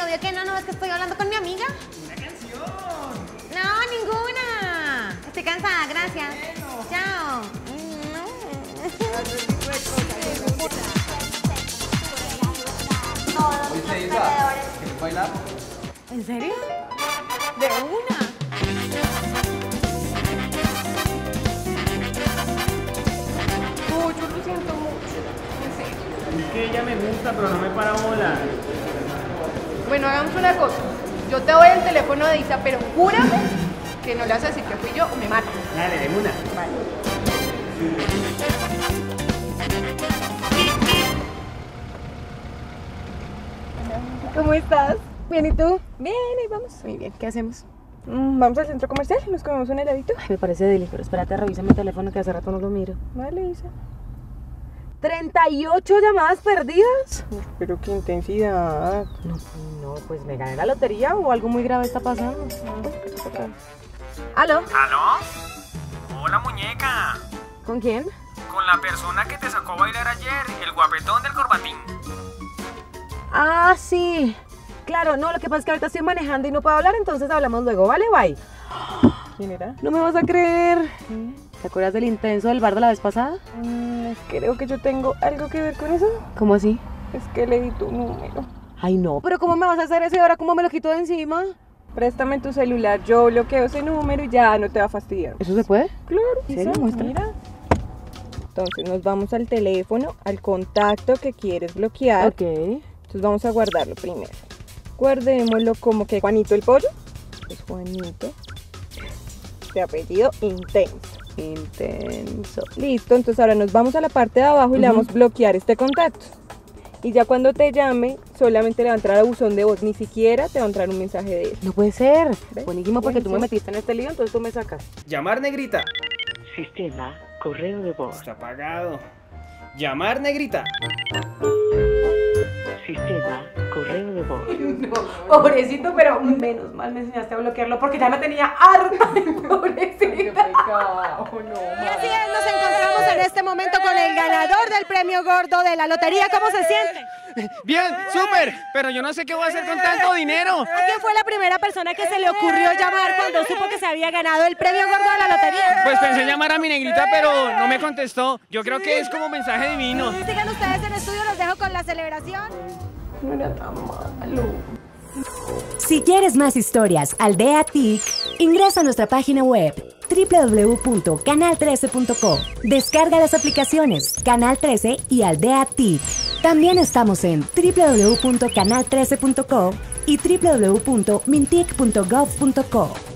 audio que no, no, es que estoy hablando con mi amiga. Una canción. No, ninguna. Estoy cansada, gracias. Chao. Oye, Isa, ¿quieres bailar? ¿En serio? De una. Me gusta, pero no me para bola. Bueno, hagamos una cosa. Yo te doy el teléfono de Isa, pero júrame que no le vas a decir que fui yo o me mato. Dale, de una. ¿Cómo estás? Bien, ¿y tú? Bien, ahí vamos. Muy bien, ¿qué hacemos? Mm, Vamos al centro comercial, nos comemos un heladito. Me parece deli, pero espérate, revisa mi teléfono que hace rato no lo miro. Vale, Isa. ¿38 llamadas perdidas? Pero qué intensidad. No, no, pues me gané la lotería o algo muy grave está pasando. ¿Aló? ¿Aló? Hola, muñeca. ¿Con quién? Con la persona que te sacó a bailar ayer, el guapetón del corbatín. Ah, sí. Claro, no, lo que pasa es que ahorita estoy manejando y no puedo hablar, entonces hablamos luego, ¿vale? Bye. ¿Quién era? No me vas a creer. ¿Te acuerdas del intenso del bar de la vez pasada? Mm, creo que yo tengo algo que ver con eso. ¿Cómo así? Es que le di tu número. Ay, no. Pero ¿cómo me vas a hacer eso y ahora cómo me lo quito de encima? Préstame tu celular, yo bloqueo ese número y ya no te va a fastidiar. ¿Eso se puede? Claro, ¿En serio? Isa, Muestra. mira. Entonces nos vamos al teléfono, al contacto que quieres bloquear. Ok. Entonces vamos a guardarlo primero. Guardémoslo como que Juanito el pollo. Es Juanito. De apellido intenso. Intenso. Listo, entonces ahora nos vamos a la parte de abajo y le Ujú. damos bloquear este contacto. Y ya cuando te llame, solamente le va a entrar a buzón de voz, ni siquiera te va a entrar un mensaje de él. No puede ser. ¿Ves? Buenísimo porque tú me metiste en este lío, entonces tú me sacas. Llamar, negrita. Sistema correo de voz. Está apagado. Llamar, negrita. Sistema correo de voz. Pobrecito, pero menos mal me enseñaste a bloquearlo porque ya me tenía harta, pobrecita. Y así es, nos encontramos en este momento con el ganador del premio gordo de la lotería. ¿Cómo se siente? Bien, súper. Pero yo no sé qué voy a hacer con tanto dinero. ¿A quién fue la primera persona que se le ocurrió llamar cuando supo que se había ganado el premio gordo de la lotería? Pues pensé llamar a mi negrita, pero no me contestó. Yo creo que es como mensaje divino. Sigan ustedes en estudio, los dejo con la celebración. No era tan malo. Si quieres más historias Aldea TIC, ingresa a nuestra página web www.canal13.co. Descarga las aplicaciones Canal 13 y Aldea TIC. También estamos en www.canal13.co y www.mintic.gov.co.